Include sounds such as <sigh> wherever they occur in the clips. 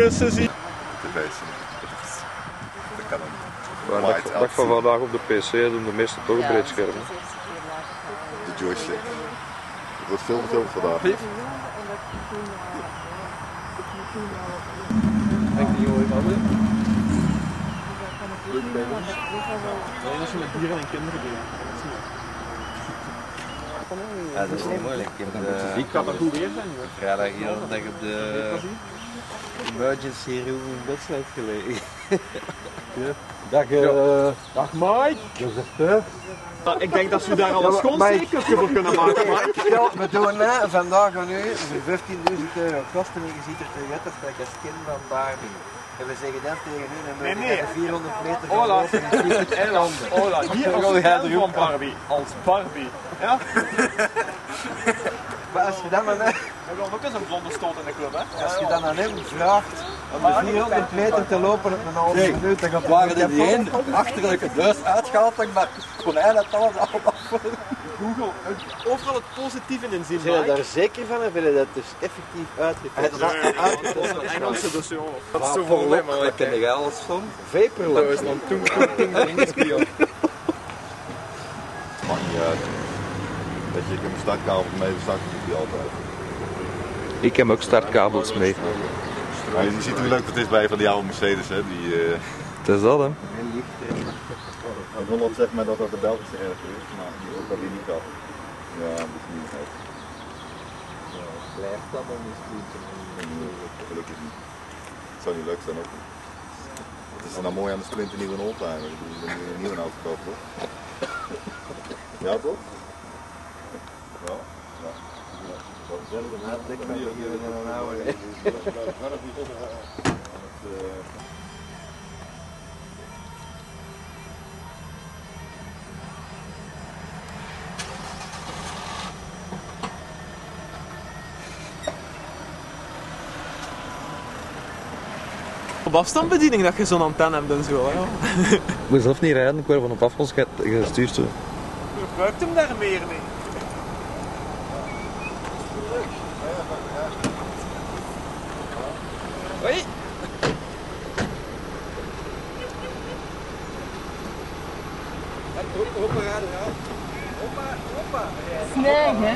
virussen zien. De feesten. Dat kan ook. Maar White dag, dag van vandaag op de PC doen de meesten toch een breed scherm. De joystick. Het wordt veel gefilmd vandaag. Als je met dieren en kinderen doet. Ja, dat is niet moeilijk. Ik heb de, Ik kan dat goed weer zijn, vrijdag heel de dag op de emergency room in wedstrijd gelegen. <laughs> Dag, eh Dag Mike. Joseph. Nou, ik denk dat we daar al een schoonsteekje voor kunnen maken, Mike. Ja, we doen hè, vandaag en nu voor 15.000 euro kosten en je ziet er terug uit als een skin van Barbie. En we zeggen dat tegen u, Nee, moet nee. je de 400 meter gaan Hola. lopen en je ziet het En dan, Ola, hier als van Barbie. Als Barbie. Ja? <laughs> Maar als je dan aan hem, We ook eens een blonde stoot in de club, hè? als je dan aan hem vraagt om de 400 meter te lopen op een halve Hey, minuut, dan gaat Waren er die één achterlijke deur uitgehaald dat maar konijn het alles allemaal Google. Overal het positieve in zien, Zijn daar zeker van of willen dat dus effectief uitgevoerd? Dat is een Engelse dus, joh. Dat is Wat zo lok, dat ken jij alles van? Vaporlock. Want toen, toen, toen, toen, Maakt niet uit. Dat je, ik heb een startkabel mee, de start doet die altijd. Ik heb ook startkabels mee. Maar je ziet hoe leuk het is bij van die oude Mercedes, hè? Die, eh Het is dat hè. Holland zegt men dat dat de Belgische erf is, maar die ook dat die niet kan. Ja, dat is niet het. Blijft dat dan misschien? Gelukkig niet. Het zou niet leuk zijn ook niet. Wat is er nou mooi aan de splinternieuwe oldtimer? Ik bedoel, dan een nieuwe auto kopen, toch? <laughs> Ja, toch? Ja. ja. Op afstandsbediening dat je zo'n antenne hebt en zo, hè. <laughs> Ik moet zelf niet rijden, ik word van op afstand gestuurd. gebruikt hem daar meer mee. Snij, hè?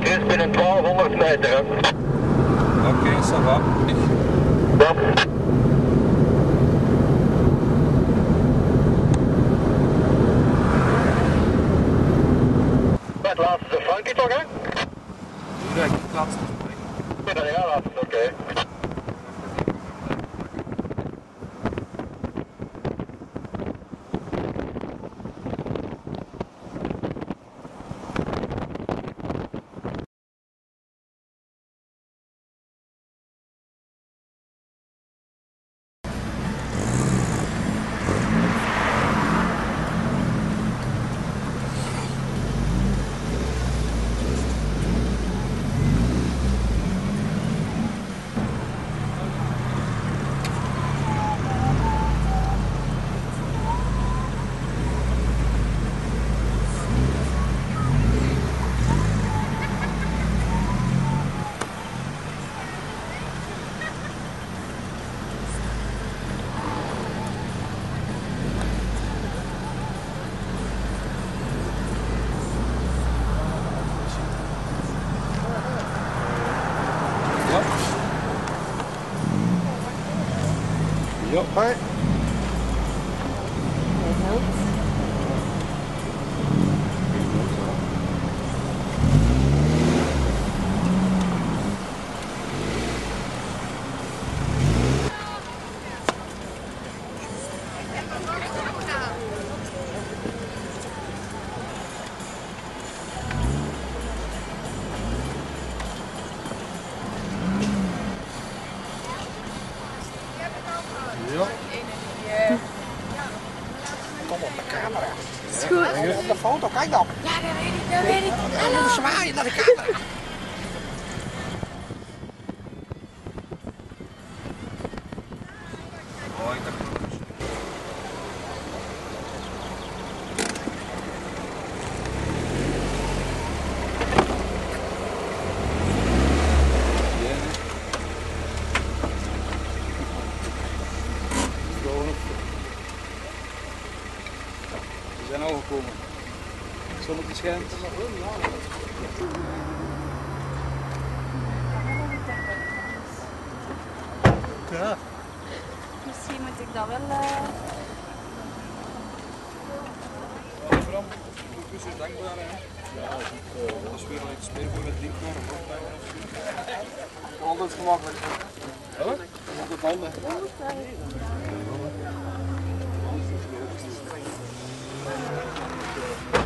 Chris, binnen 1200 meter. Oké, ça va. Ja. Het laatste is Frankie toch, hè? Ja, ik heb laatst Ja, laatste, oké. Ja, hoi. Is foto, kijk dan. Ja, dat weet ik, dat weet ik. Hallo. Zwaaien naar de camera. Oh, ik dacht We zijn al gekomen. Zonnetje schijnt. Ja. Misschien moet ik dat wel... eh, Bram, focus is dankbaar. Hè? Ja, dat is weer al iets meer voor het drinkbaar of opbrengen of zo. Altijd gemakkelijk. Huh? Op de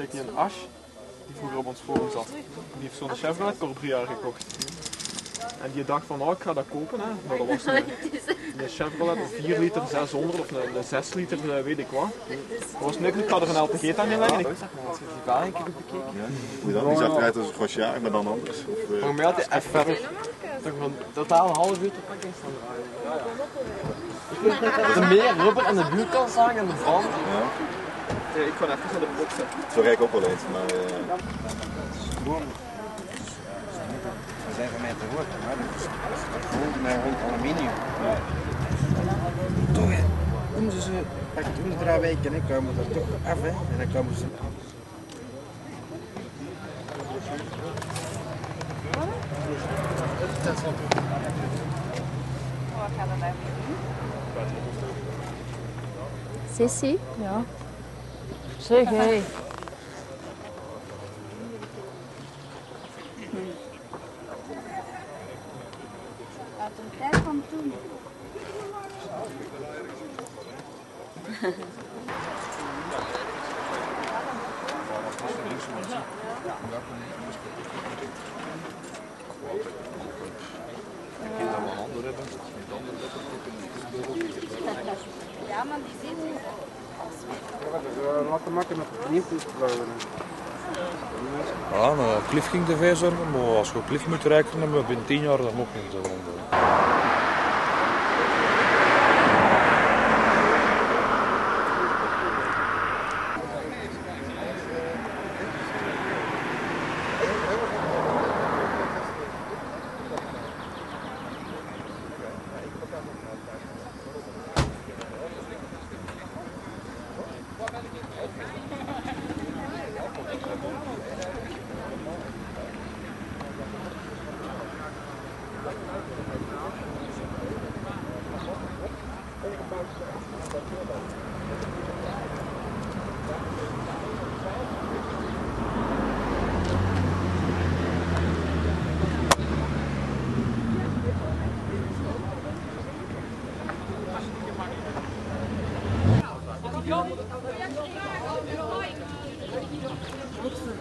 Zeker een Ash, die vroeger op ons forum zat. Die heeft zo'n Chevrolet Corbrière gekocht. En die dacht van, oh ik ga dat kopen hè. Maar dat was een, een Chevrolet, een 4 liter 600 of een, een 6 liter eh, weet ik wat. Dat was niks, ik ga er een LPG aan in leggen. Ik- Ja. Hoe dan? Die zag eruit als een Gosjaar, maar dan anders. Of, eh, Maar mij had hij echt verder. Toch van totaal een half uur te pakken staan draaien. De meer rubber aan de buurkant zagen en de band. ja. Ja, ik ga even naar de zetten. Zo rijd ik ook wel eens, maar... eh, zijn van mij te horen. Maar dat is vol met rond aluminium. Toch, hè. Doen ze ze, pak het om weken, hè, komen ze er toch af, hè. En dan komen ze... Dat doen? Sissi? Ja. Zeg hé. Uit een tijd van toen. Ja, maar die zit Laten maken met kniepelvrouwen. Ja, een klif ging veel zorgen, maar als je klif moet rekenen, hebben we binnen 10 jaar dan ook niet zo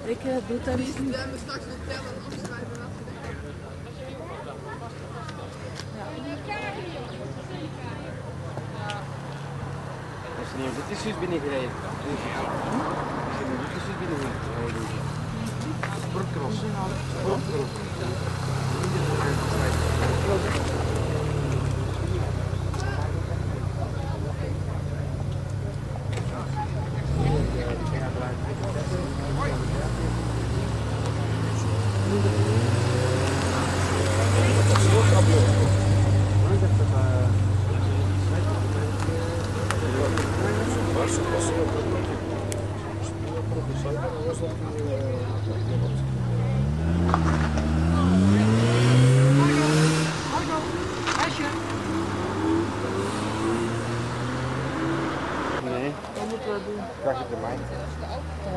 Ik doe dat niet. Als je niet dit is juist binnengereden. Als je niet dit is juist binnengereden. Sportcross. Sportcross. Nee, Wat moeten we doen? krijg je de mijn.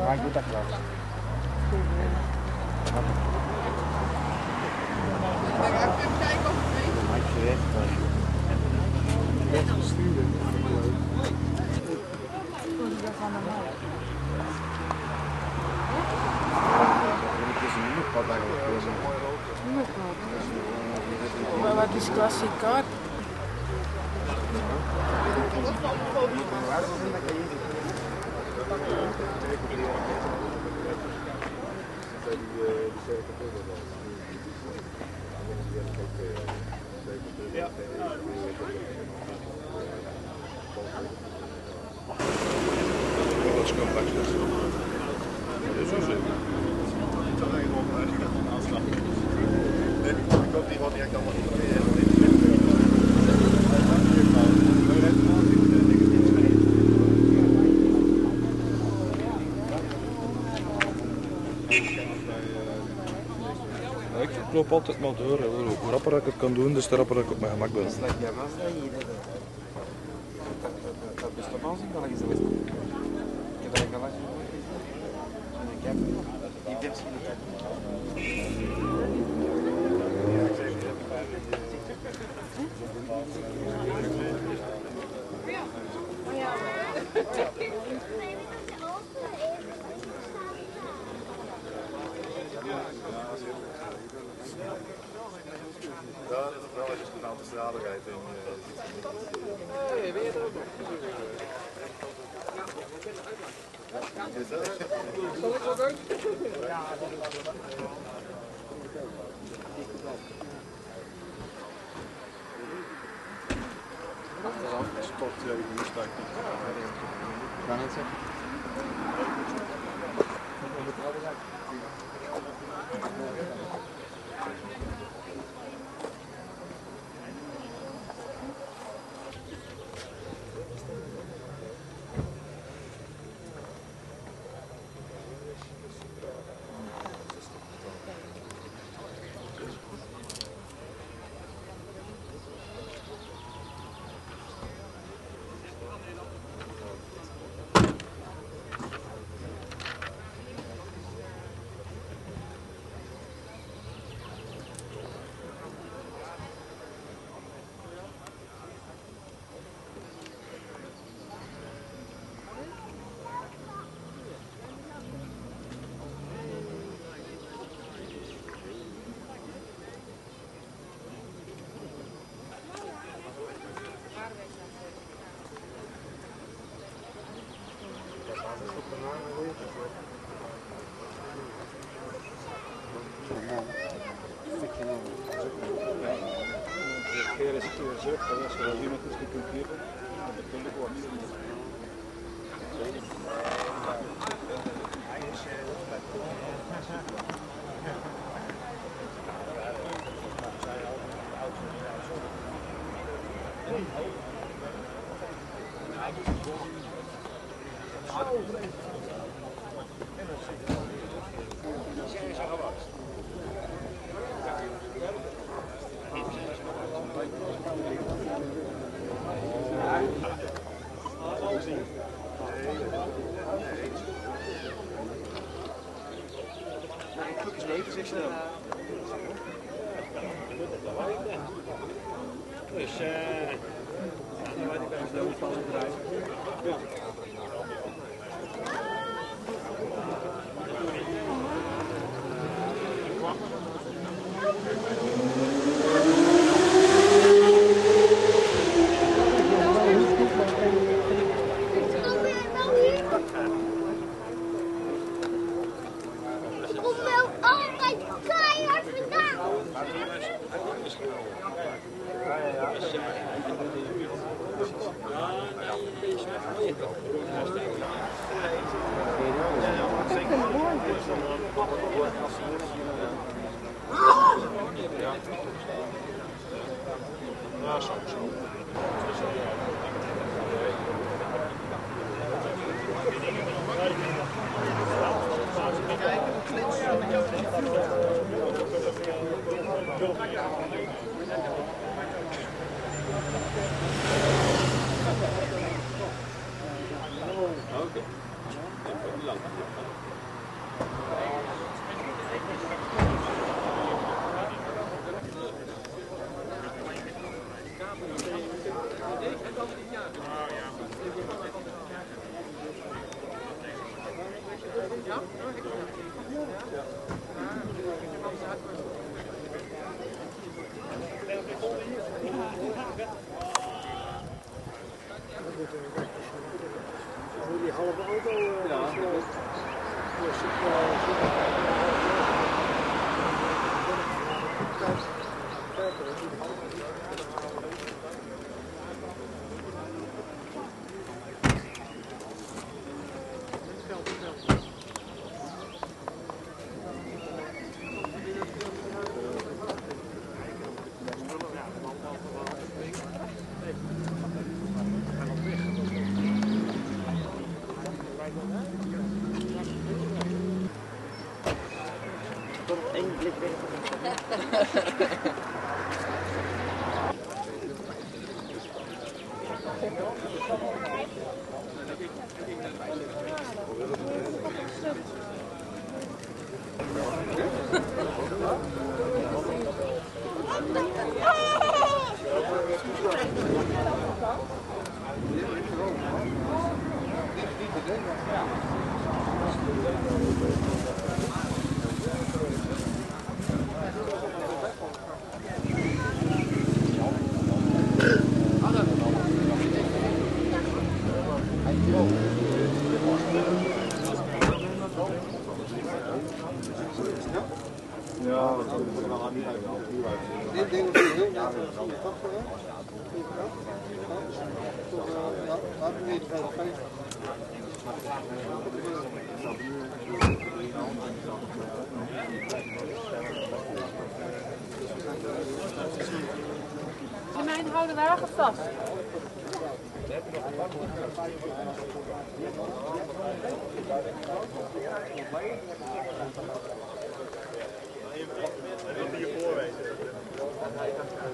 Maar ik doe dat graag. Maandje weg, Net gestuurd. Het is een nummerpad eigenlijk. Maar wat is klassiek kaart? Dat is complex. Dat is zo zeker. Ik hoop die gewoon direct allemaal Ja, ik loop altijd maar door. Hoe rapper ik het kan doen, des te rapper ik op mijn gemak ben. Gerecycleerde zucht, dat is wel clickbait. Mijn houden wagen vast.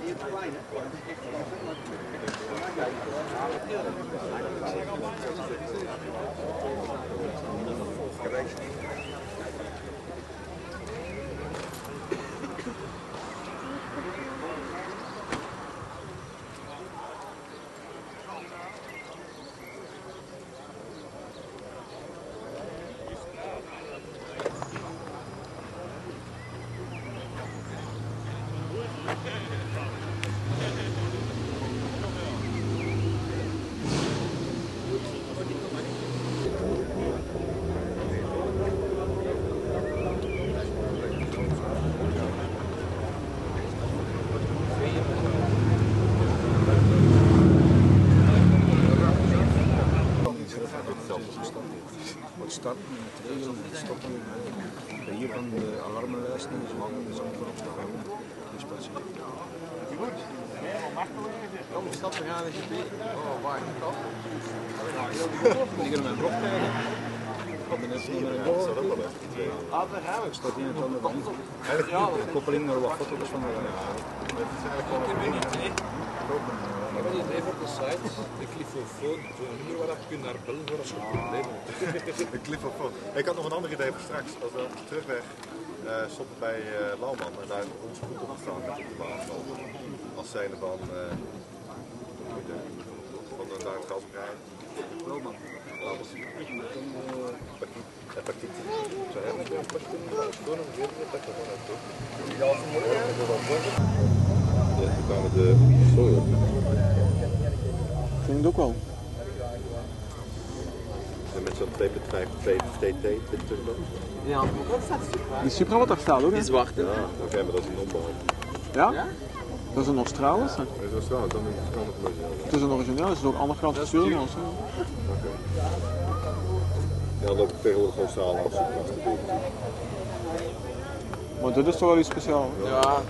Hier hè? 아니, 제가 말씀드렸습니다. Stappen gaan je Oh, waar ik. Ik ga mijn brok krijgen. Ik had er net zo met een bol. Ah, daar gaan we. Het. Ja, koppeling naar wat foto's van de. Ik weet niet, nee. Ik ben op de site, de nummer naar bellen voor een. De. Ik had nog een ander idee voor straks. Als we de terugweg eh stoppen bij eh Lauwman en daar onze goed op met op de baan. Als zijnde van. eh de soja. Ik het ook wel. En met zo'n 2.5 TT turbo. Ja. Die Supra wat daar staat ook, hè? zwart, hè? Ja, oké, maar dat is een Ja? Dat is een Australis, hè? Dat is wel straal, dan kan het zo. Het is een origineel, het is ook andere kant gestuurd. Oké. Ja, dan loop ik tegenwoordig gewoon. Maar dit is toch wel iets speciaals. Ja.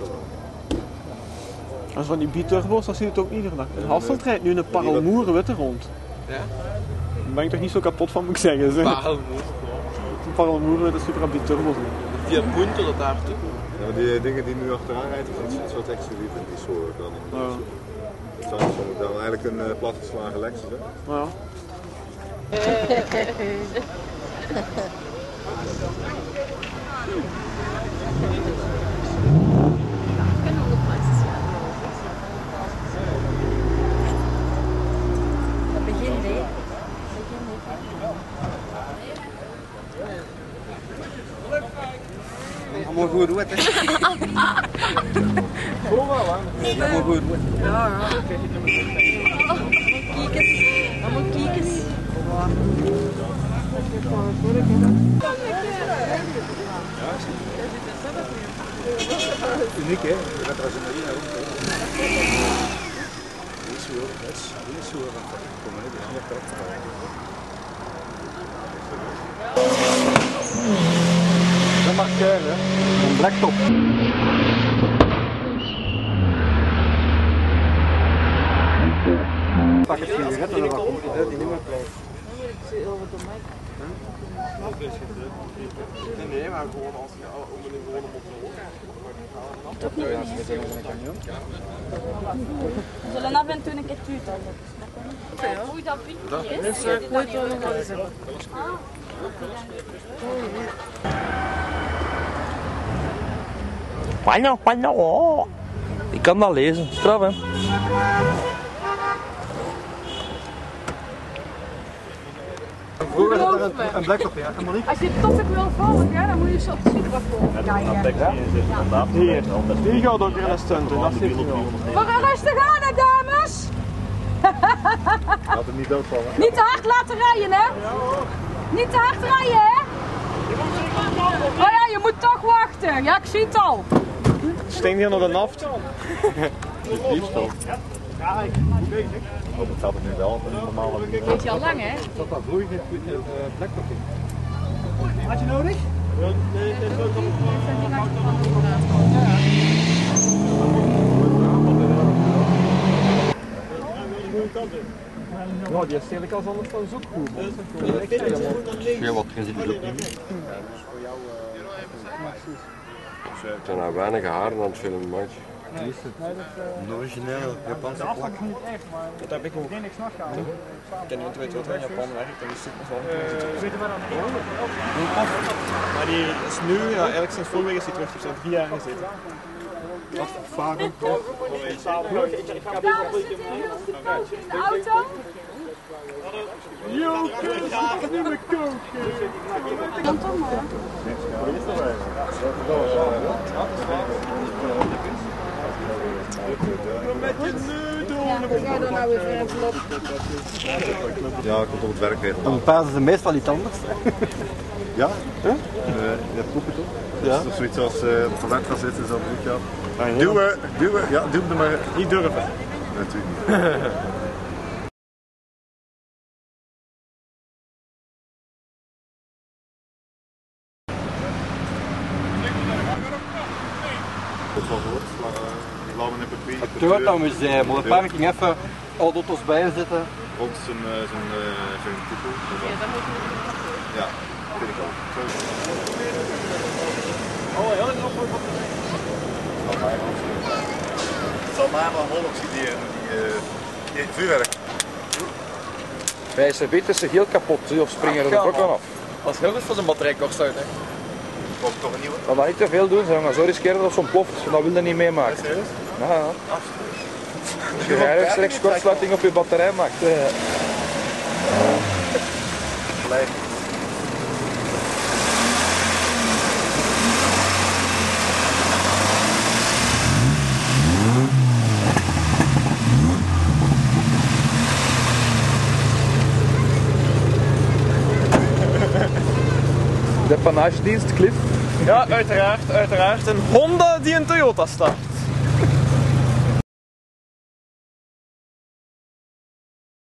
Als van die biturbo's, dan zie je het ook iedere dag. In Hasselt rijdt nu een parelmoeren witte rond. Ja? Daar ben ik toch niet zo kapot van, moet ik zeggen. Zeg. Parelmoer. Een parelmoeren witte Supra biturbo's. Via punten tot daartoe. Ja, maar die dingen die nu achteraan rijden, is iets wat exclusief in die soort dan. Ja. Dat dan eigenlijk een uh, platgeslagen Lexus, hè? Ja. <laughs> <laughs> Dat begint, hè. Allemaal goed rood, hè? Allemaal goed rood. Ja, ja. Kiekers. Allemaal kiekers. Uniek, hè? Je gaat er als een marine rond. Dit is zo, dat is dit is zo. Niet blacktop. Pak het sigaret en dan komt het uit die. Nee, maar gewoon als je om een gewoon op te horen. We zullen af en toe een keer tuuten. Hoe dat vind Dat is nooit wel hebben. Panno, panno. oh. Ik kan dat lezen. Straf, hè? Vroeger had er een, een blacktop, ja. En Monique? Als je topic wil volgen, dan moet je zo op de Supra volgen kijken. Hier, die gaat ook weer een stunt wel. Maar rustig aan, hè, dames! Laat hem niet doodvallen. Niet te hard laten rijden, hè? Niet te hard rijden, hè? Oh ja, je moet toch wachten. Ja, ik zie het al. Sting hier nog de naft. <laughs> Diefstal. Oh, dat gaat het nu wel, maar normaal had ik niet. Weet je al lang, hè? Dat was vroeger een blacktop in. Had je nodig? Ja, die is eigenlijk als anders dan zoekkoe. Ja, wat geen zin is ook niet. Er zijn nou weinig haren aan het filmen, maatje. Een origineel Japanse plak. Dat heb ik ook. Ik ken iemand weet wat er in Japan werkt en die zit nog wel. Maar die is nu, ja, eigenlijk sinds vorige week is hij terug, dus hij drie jaar gezeten. Wat varen. Dames, zit hier in de auto? Yo, ik kan niet meer koken. Kan toch maar. Met je neuten. Ja, dan nou weer envelop. Ja, ik komt op het werk regelen. Dan passen ze meestal iets anders. Ja? Huh? Uh, je hebt proeven toch? Ja. Dat is zoiets als uh, op werk gaan zitten, zo af. Duwen, duwen, ja, duw maar. Niet durven. <laughs> Natuurlijk niet. <laughs> Het Toyota museum, op de parking even al auto's bij zitten. Rond zijn, eh, zijn, eh, zijn koepel. Ja, vind ik ook. Oh ja, dat is nog wat. Het zal maar maar hol oxideren, die, eh, die vuurwerk. Bij zijn is ze heel kapot, of springen er ook man. af. Dat is heel goed voor zijn batterij kost uit, hè. Komt toch een nieuwe? Dat mag niet te veel doen, ze gaan zo riskeren dat ze ontploft. Dat wil je niet meemaken. Serieus? Ja, ja. Als je eigenlijk slechts kortsluiting op je batterij maakt. eh, Blijf. De panagedienst, Cliff. Ja, uiteraard, uiteraard. Een Honda die een Toyota staat.